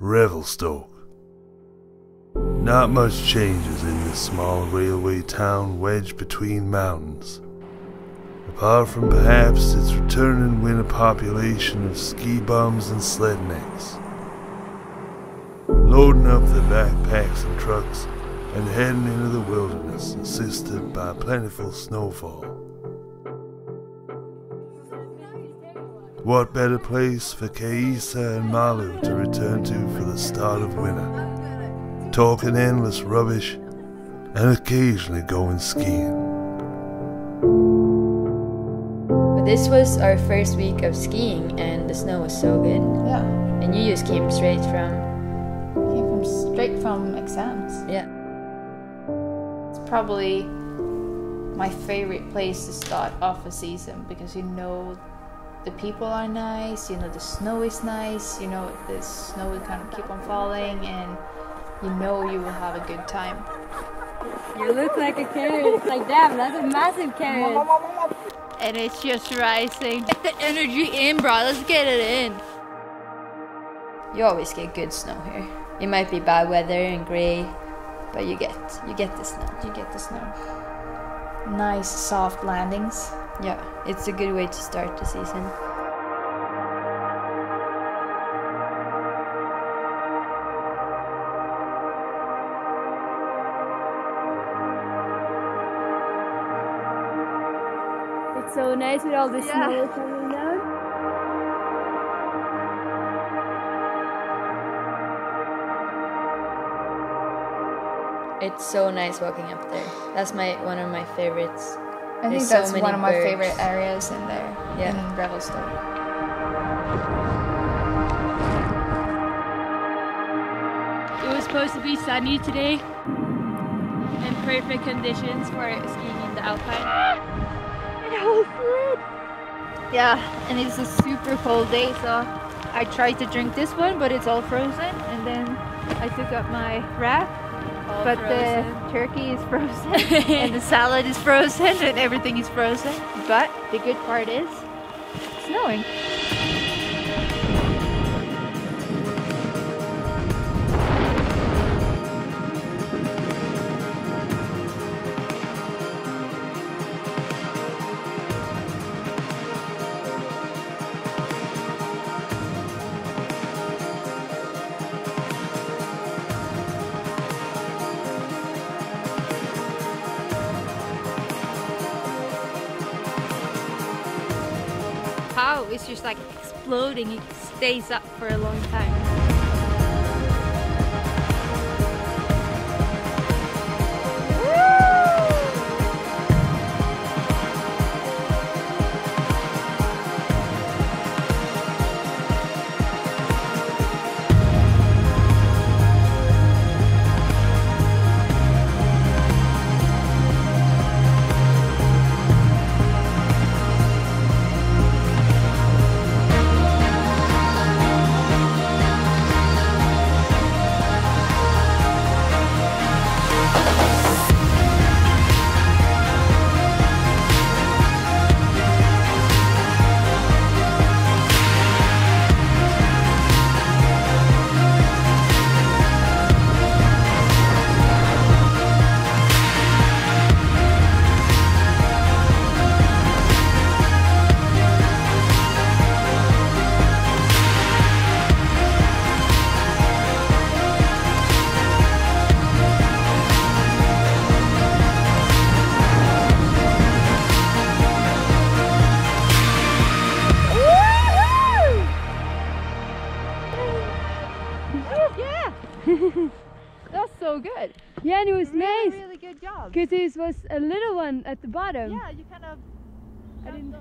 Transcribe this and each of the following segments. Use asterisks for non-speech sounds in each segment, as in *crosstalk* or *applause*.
Revelstoke. Not much changes in this small railway town wedged between mountains, apart from perhaps its returning winter population of ski bums and sled slednecks. Loading up their backpacks and trucks and heading into the wilderness, assisted by plentiful snowfall. What better place for Kajsa and Malou to return to for the start of winter? Talking endless rubbish and occasionally going skiing. But this was our first week of skiing and the snow was so good. Yeah. And you just came straight from Came from straight from exams. yeah. It's probably my favorite place to start off a season because you know the people are nice, you know the snow is nice, you know the snow will kind of keep on falling and you know you will have a good time. You look like a carrot. Like damn, that's a massive carrot. and it's just rising. Get the energy in, bro. Let's get it in. You always get good snow here. It might be bad weather and grey, but you get you get the snow. You get the snow. Nice soft landings. Yeah, it's a good way to start the season. It's so nice with all the snow coming down. It's so nice walking up there. That's my one of my favorites. I think There's so that's many one of my birds. favorite areas in there Yeah. in Revelstoke. It was supposed to be sunny today and perfect conditions for skiing in the Alpine. Yeah, and it's a super cold day, so I tried to drink this one, but it's all frozen. And then I took up my wrap, but the turkey is frozen, *laughs* and the salad is frozen, and everything is frozen. But the good part is it's snowing. How it's just like exploding, it stays up for a long time. *laughs* That's so good. Yeah, and it was Really, nice really good job. because it was a little one at the bottom. Yeah, you kind of. I didn't.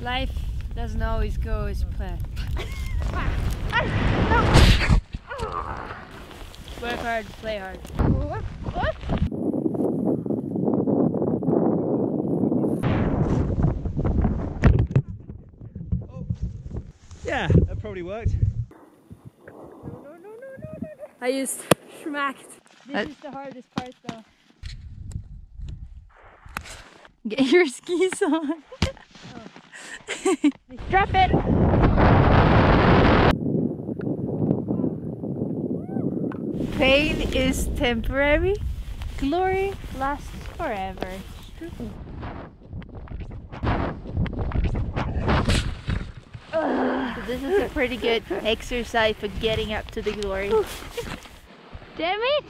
Life doesn't always go as planned. *laughs* Work hard, play hard. Yeah, that probably worked. No, no, no, no, no, no. I just smacked. This Uh, is the hardest part though. Get your skis on. Drop it. Pain is temporary. Glory lasts forever. So this is a pretty good exercise for getting up to the glory. Damn it!